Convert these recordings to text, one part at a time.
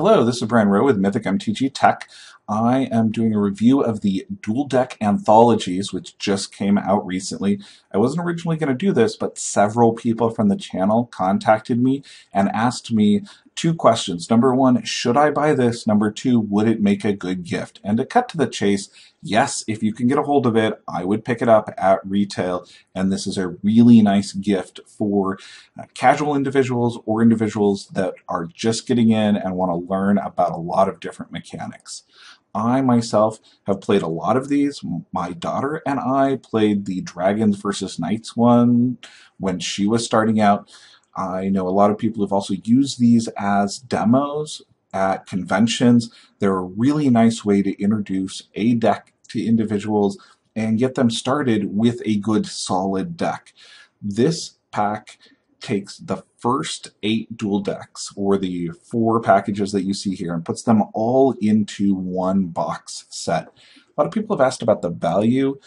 Hello, this is Brian Rowe with Mythic MTG Tech. I am doing a review of the Duel Deck Anthologies, which just came out recently. I wasn't originally going to do this, but several people from the channel contacted me and asked me two questions. Number one, should I buy this? Number two, would it make a good gift? And to cut to the chase, yes, if you can get a hold of it, I would pick it up at retail. And this is a really nice gift for uh, casual individuals or individuals that are just getting in and want to learn about a lot of different mechanics. I myself have played a lot of these. My daughter and I played the Dragons versus Knights one when she was starting out. I know a lot of people have also used these as demos at conventions. They're a really nice way to introduce a deck to individuals and get them started with a good solid deck. This pack takes the first eight dual decks or the four packages that you see here and puts them all into one box set. A lot of people have asked about the value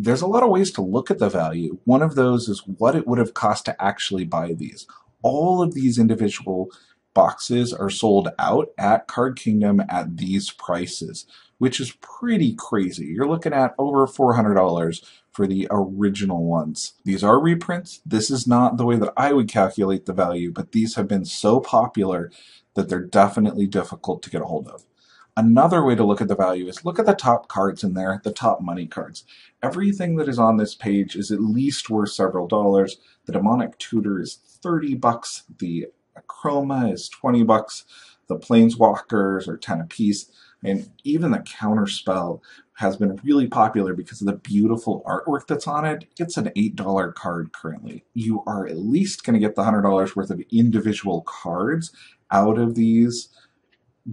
there's a lot of ways to look at the value. One of those is what it would have cost to actually buy these. All of these individual boxes are sold out at Card Kingdom at these prices, which is pretty crazy. You're looking at over $400 for the original ones. These are reprints. This is not the way that I would calculate the value, but these have been so popular that they're definitely difficult to get a hold of. Another way to look at the value is look at the top cards in there, the top money cards. Everything that is on this page is at least worth several dollars. The Demonic Tutor is 30 bucks, the Akroma is 20 bucks, the Planeswalkers are 10 apiece, and even the Counterspell has been really popular because of the beautiful artwork that's on it. It's an $8 card currently. You are at least going to get the $100 worth of individual cards out of these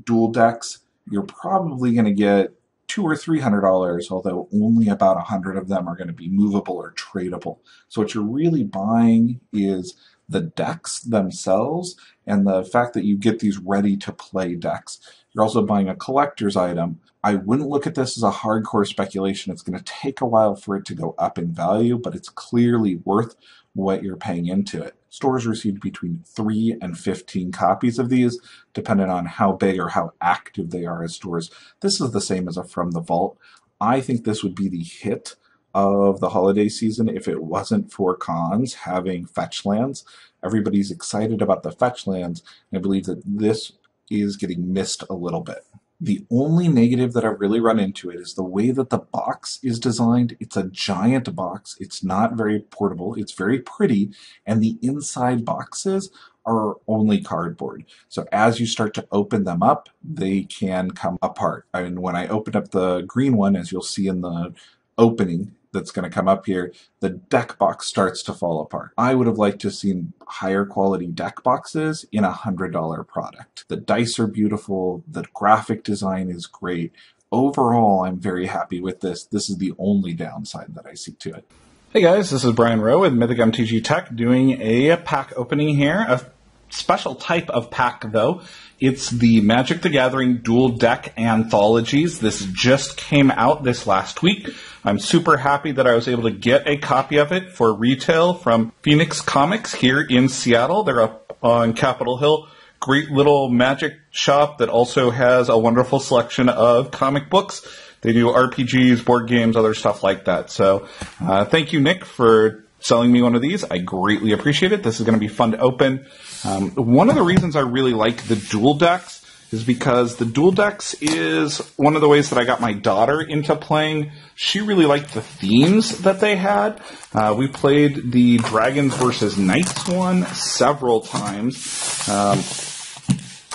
dual decks you're probably going to get two or three hundred dollars, although only about a hundred of them are going to be movable or tradable. So what you're really buying is the decks themselves and the fact that you get these ready to play decks. You're also buying a collector's item. I wouldn't look at this as a hardcore speculation. It's going to take a while for it to go up in value, but it's clearly worth what you're paying into it. Stores received between 3 and 15 copies of these, depending on how big or how active they are as stores. This is the same as a From the Vault. I think this would be the hit of the holiday season if it wasn't for Khans having fetch lands. Everybody's excited about the fetch lands, and I believe that this is getting missed a little bit. The only negative that I've really run into it is the way that the box is designed. It's a giant box. It's not very portable. It's very pretty. And the inside boxes are only cardboard. So as you start to open them up, they can come apart. And when I open up the green one, as you'll see in the opening, that's going to come up here, the deck box starts to fall apart. I would have liked to have seen higher quality deck boxes in a $100 product. The dice are beautiful, the graphic design is great. Overall, I'm very happy with this. This is the only downside that I see to it. Hey guys, this is Brian Rowe with Mythic MTG Tech doing a pack opening here, a special type of pack though. It's the Magic the Gathering Duel Deck Anthologies. This just came out this last week. I'm super happy that I was able to get a copy of it for retail from Phoenix Comics here in Seattle. They're up on Capitol Hill. Great little magic shop that also has a wonderful selection of comic books. They do RPGs, board games, other stuff like that. So, uh, thank you, Nick, for selling me one of these. I greatly appreciate it. This is going to be fun to open. Um, one of the reasons I really like the dual decks is because the dual decks is one of the ways that I got my daughter into playing. She really liked the themes that they had. Uh, we played the Dragons versus Knights one several times. Um,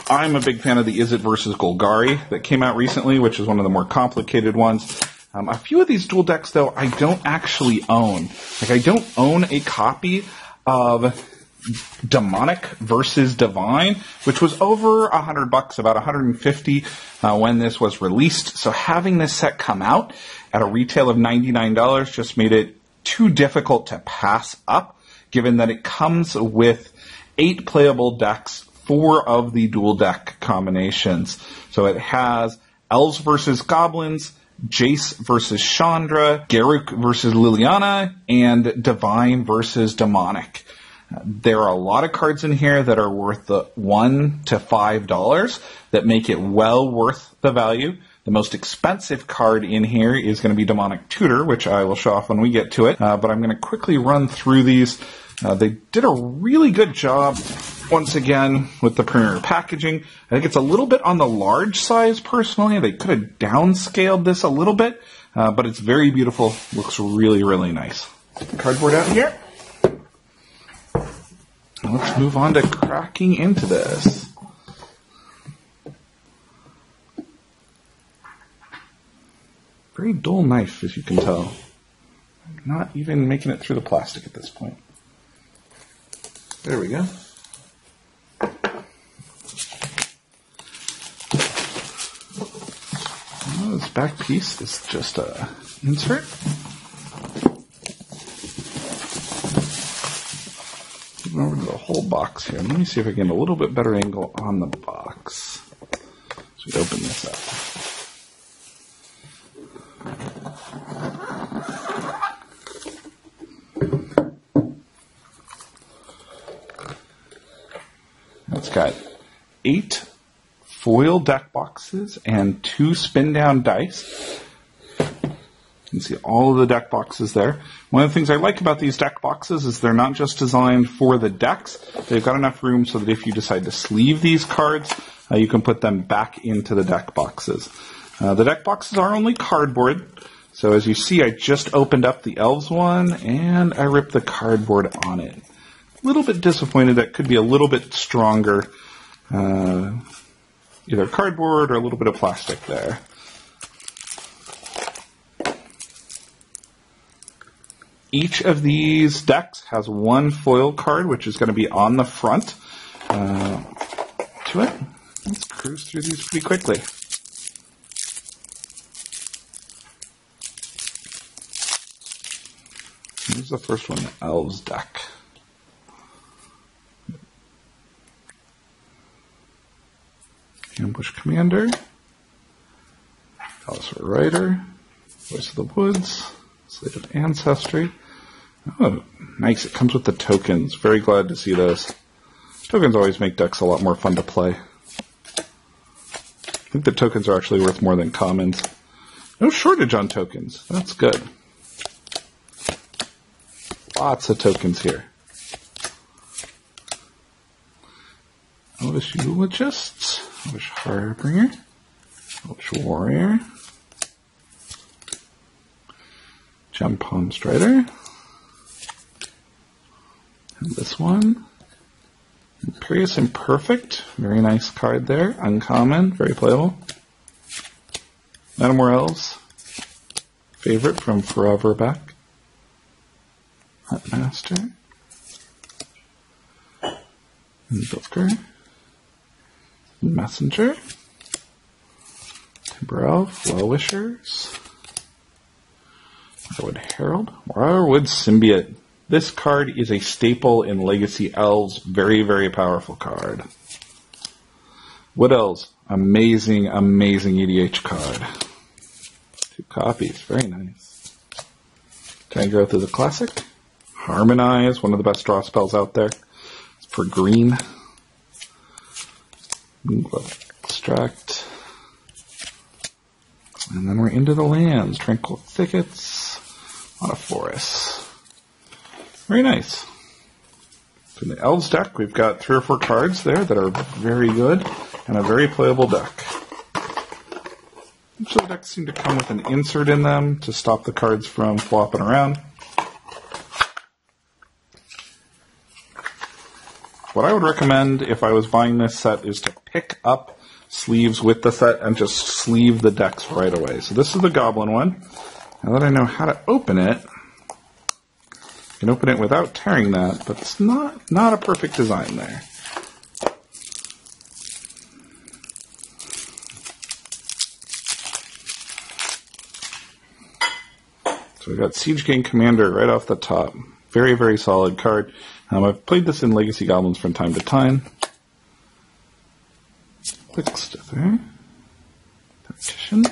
I'm a big fan of the Izzet versus Golgari that came out recently, which is one of the more complicated ones. Um, a few of these dual decks, though, I don't actually own. Like, I don't own a copy of Demonic versus Divine, which was over a hundred bucks, about 150 uh, when this was released. So having this set come out at a retail of $99 just made it too difficult to pass up, given that it comes with eight playable decks, four of the dual deck combinations. So it has Elves versus Goblins, Jace versus Chandra, Garruk versus Liliana, and Divine versus Demonic. There are a lot of cards in here that are worth the one to five dollars that make it well worth the value. The most expensive card in here is going to be Demonic Tutor, which I will show off when we get to it. Uh, but I'm going to quickly run through these. Uh, they did a really good job, once again, with the premier packaging. I think it's a little bit on the large size, personally. They could have downscaled this a little bit, uh, but it's very beautiful. Looks really, really nice. Cardboard out here. Let's move on to cracking into this. Very dull knife, as you can tell. Not even making it through the plastic at this point. There we go. Oh, this back piece is just a insert. over to the whole box here. Let me see if I can get a little bit better angle on the box. So we open this up. It's got eight foil deck boxes and two spin down dice. You can see all of the deck boxes there. One of the things I like about these deck boxes is they're not just designed for the decks. They've got enough room so that if you decide to sleeve these cards, uh, you can put them back into the deck boxes. Uh, the deck boxes are only cardboard. So as you see, I just opened up the Elves one and I ripped the cardboard on it. A little bit disappointed that could be a little bit stronger, uh, either cardboard or a little bit of plastic there. Each of these decks has one foil card, which is going to be on the front uh, to it. Let's cruise through these pretty quickly. Here's the first one, the Elves deck. Ambush Commander, Palace Rider, Voice of the Woods, Slate of Ancestry, Oh, nice. It comes with the tokens. Very glad to see those. Tokens always make decks a lot more fun to play. I think the tokens are actually worth more than commons. No shortage on tokens. That's good. Lots of tokens here. Elvish Eulogist, Elvish Harbinger, Elvish Warrior, Gem-Palm Strider, and this one. Imperious Perfect. Very nice card there. Uncommon. Very playable. Madame Morel's favorite from forever back. Huntmaster. Booker. Messenger. Elf. Well-Wishers. Wirewood Herald. Wirewood Symbiote. This card is a staple in Legacy Elves. Very, very powerful card. Wood Elves. Amazing, amazing EDH card. Two copies. Very nice. Can I Tangrowth is a classic. Harmonize, one of the best draw spells out there. It's for green. Extract. And then we're into the lands. Tranquil Thickets. A lot of forests. Very nice. So in the Elves deck, we've got three or four cards there that are very good and a very playable deck. Of the decks seem to come with an insert in them to stop the cards from flopping around. What I would recommend if I was buying this set is to pick up sleeves with the set and just sleeve the decks right away. So this is the Goblin one. Now that I know how to open it, can open it without tearing that, but it's not, not a perfect design there. So we got Siege Gang Commander right off the top. Very, very solid card. Um, I've played this in Legacy Goblins from time to time. Clickslither. Tactician.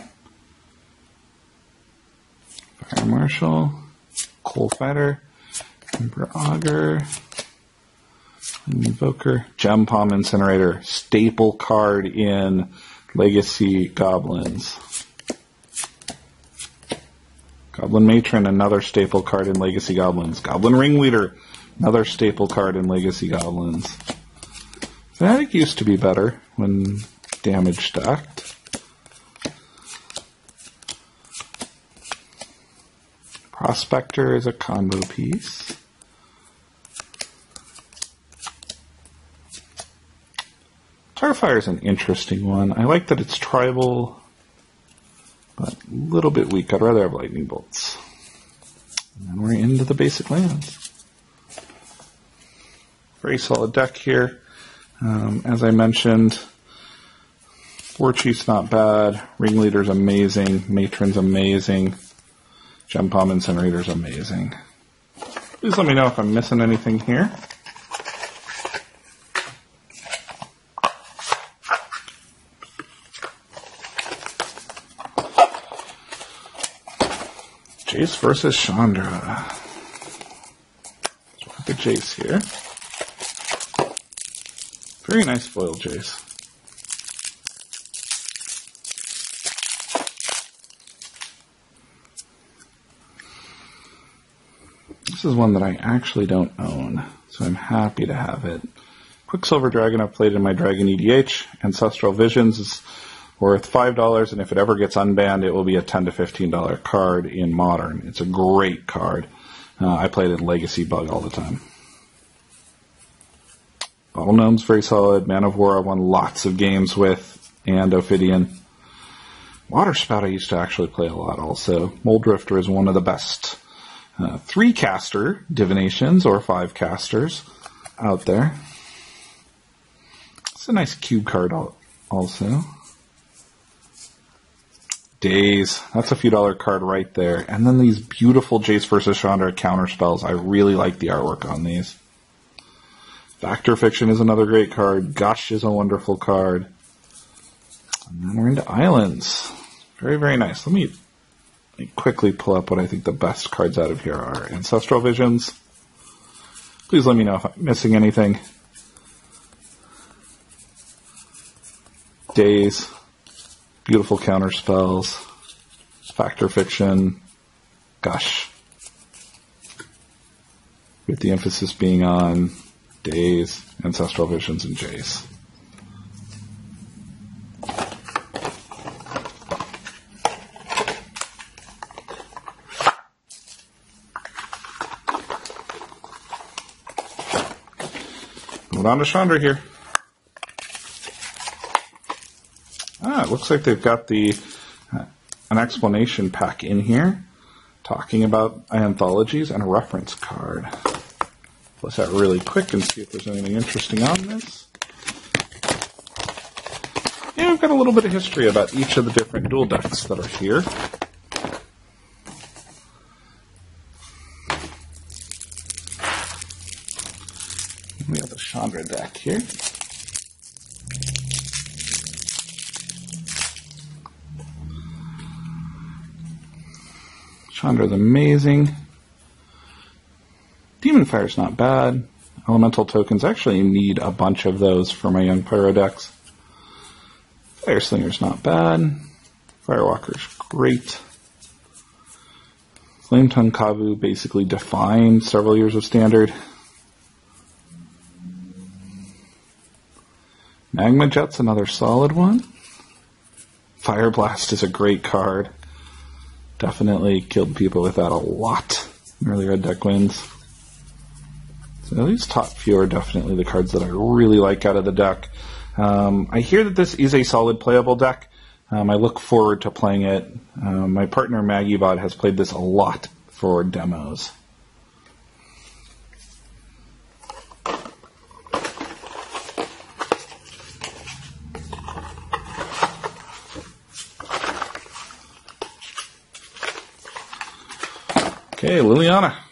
Fire Marshal. Coal Fighter. Emperor Augur, Invoker, Gem Palm Incinerator, staple card in Legacy Goblins. Goblin Matron, another staple card in Legacy Goblins. Goblin Ringleader, another staple card in Legacy Goblins. Fanatic used to be better when damage stacked. Prospector is a combo piece. Tarfire is an interesting one. I like that it's tribal, but a little bit weak. I'd rather have lightning bolts. And then we're into the basic lands. Very solid deck here. Um, as I mentioned, War Chief's not bad. Ringleader's amazing. Matron's amazing. Gem Palm Incinerator's amazing. Please let me know if I'm missing anything here. Jace versus Chandra. Let's the Jace here. Very nice foil Jace. This is one that I actually don't own, so I'm happy to have it. Quicksilver Dragon I've played in my Dragon EDH. Ancestral Visions is worth $5, and if it ever gets unbanned, it will be a 10 to $15 card in Modern. It's a great card. Uh, I play it in Legacy Bug all the time. Bottle Gnome's very solid. Man-o'-War I won lots of games with, and Ophidian. Water Spout I used to actually play a lot also. Mulldrifter is one of the best uh, three caster divinations or five casters out there. It's a nice cube card also. Daze. That's a few dollar card right there. And then these beautiful Jace versus Chandra counter spells. I really like the artwork on these. Fact or Fiction is another great card. Gush is a wonderful card. And then we're into Islands. Very, very nice. Let me quickly pull up what I think the best cards out of here are. Ancestral Visions. Please let me know if I'm missing anything. Daze. Beautiful counter spells. Fact or Fiction. Gush. With the emphasis being on Daze, Ancestral Visions, and Jace. on to Chandra here. Ah, it looks like they've got the uh, an explanation pack in here talking about anthologies and a reference card. Let's that really quick and see if there's anything interesting on this. Yeah, we've got a little bit of history about each of the different dual decks that are here. We have the Chandra deck here. Chandra's amazing. Demon Fire's not bad. Elemental tokens actually need a bunch of those for my young pyro decks. Fire Slinger's not bad. Firewalker's great. Flame Tongue Kavu basically defined several years of standard. Magma Jet's another solid one. Fire Blast is a great card. Definitely killed people with that a lot early red deck wins. So these top few are definitely the cards that I really like out of the deck. Um, I hear that this is a solid playable deck. Um, I look forward to playing it. Um, my partner Maggie MaggieBot has played this a lot for demos. Okay, Liliana.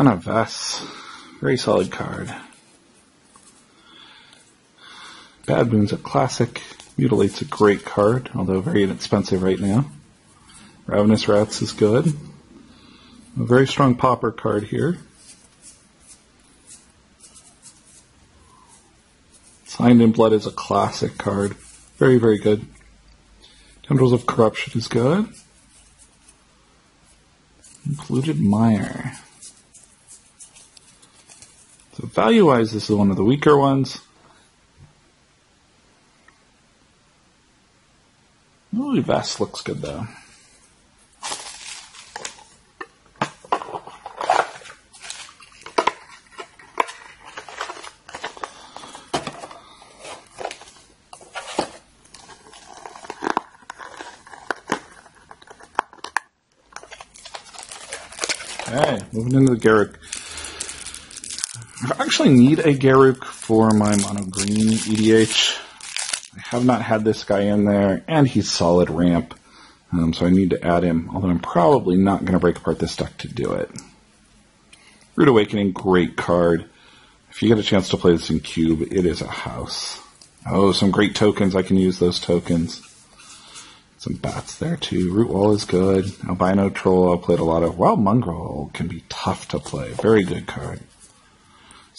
Liliana Vess. Very solid card. Bad Moon's a classic. Mutilate's a great card, although very inexpensive right now. Ravenous Rats is good. A very strong popper card here. Sign in Blood is a classic card. Very, very good. Tendrils of Corruption is good. Included Mire. So value-wise, this is one of the weaker ones. Holy Vest looks good though. Moving into the Garruk. I actually need a Garruk for my mono green EDH. I have not had this guy in there, and he's solid ramp, um, so I need to add him, although I'm probably not going to break apart this deck to do it. Rude Awakening, great card. If you get a chance to play this in Cube, it is a house. Oh, some great tokens. I can use those tokens. Some bats there too. Root Wall is good. Albino Troll, I played a lot of. Wild Mongrel can be tough to play. Very good card.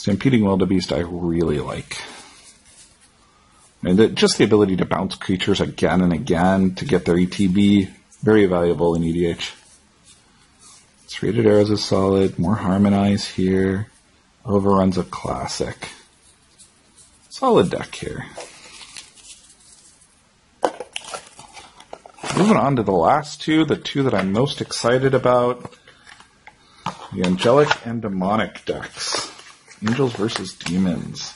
Stampeding Wildebeest I really like. And the, just the ability to bounce creatures again and again to get their ETB, very valuable in EDH. Serrated Arrows is solid. More Harmonize here. Overrun's a classic. Solid deck here. Moving on to the last two, the two that I'm most excited about. The Angelic and Demonic decks. Angels versus Demons.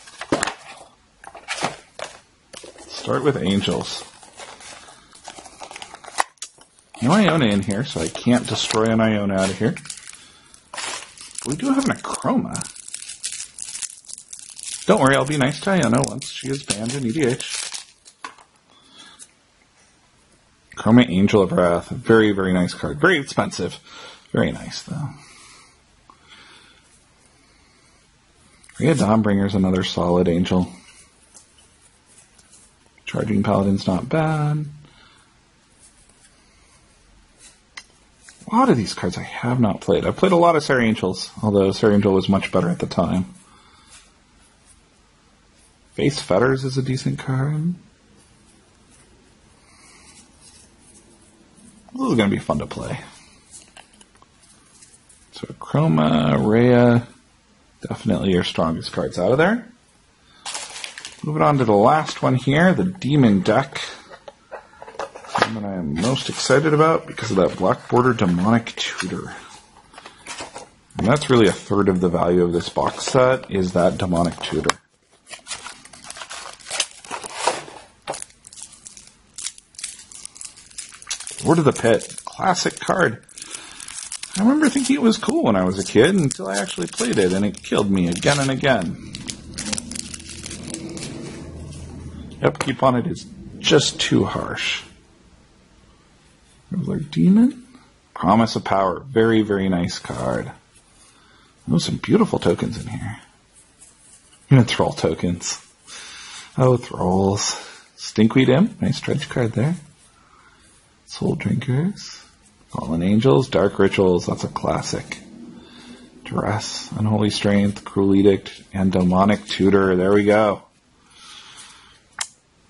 Start with Angels. No Iona in here, so I can't destroy an Iona out of here. We do have an Akroma. Don't worry, I'll be nice to Iona once she is banned in EDH. Akroma Angel of Wrath. Very, very nice card. Very expensive. Very nice, though. Reya Dawnbringer's another solid angel. Charging Paladin's not bad. A lot of these cards I have not played. I've played a lot of Serra Angels, although Serra Angel was much better at the time. Faith's Fetters is a decent card. This is going to be fun to play. So Akroma, Reya, definitely your strongest cards out of there. Moving on to the last one here, the Demon deck. One that I am most excited about because of that Black Border Demonic Tutor. And that's really a third of the value of this box set is that Demonic Tutor. Lord of the Pit, classic card. I remember thinking it was cool when I was a kid until I actually played it and it killed me again and again. Upkeep on it is just too harsh. Our Demon? Promise of Power. Very, very nice card. Oh, some beautiful tokens in here. Even Thrall tokens. Oh, Thralls. Stinkweed Imp. Nice dredge card there. Soul Drinkers, Fallen Angels, Dark Rituals, that's a classic. Duress, Unholy Strength, Cruel Edict, and Demonic Tutor. There we go.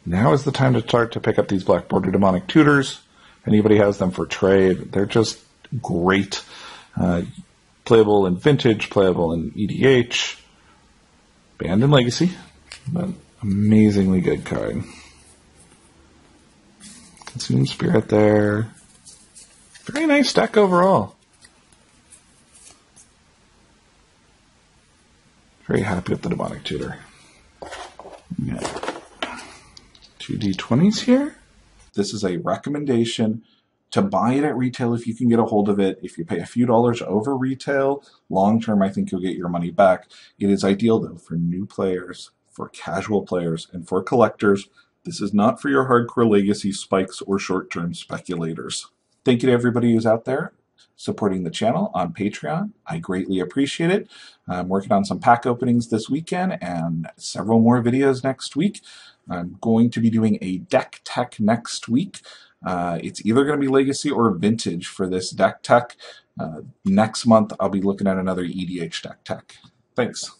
Now is the time to start to pick up these Black Border Demonic Tutors. Anybody has them for trade, they're just great. Uh, playable in Vintage, playable in EDH, banned in Legacy, but amazingly good card. Consume Spirit there. Very nice deck overall. Very happy with the Demonic Tutor. Yeah. Two D20s here. This is a recommendation to buy it at retail if you can get a hold of it. If you pay a few dollars over retail, long term, I think you'll get your money back. It is ideal though for new players, for casual players, and for collectors this is not for your hardcore legacy spikes or short-term speculators. Thank you to everybody who's out there supporting the channel on Patreon. I greatly appreciate it. I'm working on some pack openings this weekend and several more videos next week. I'm going to be doing a deck tech next week. Uh, it's either going to be legacy or vintage for this deck tech. Uh, next month, I'll be looking at another EDH deck tech. Thanks.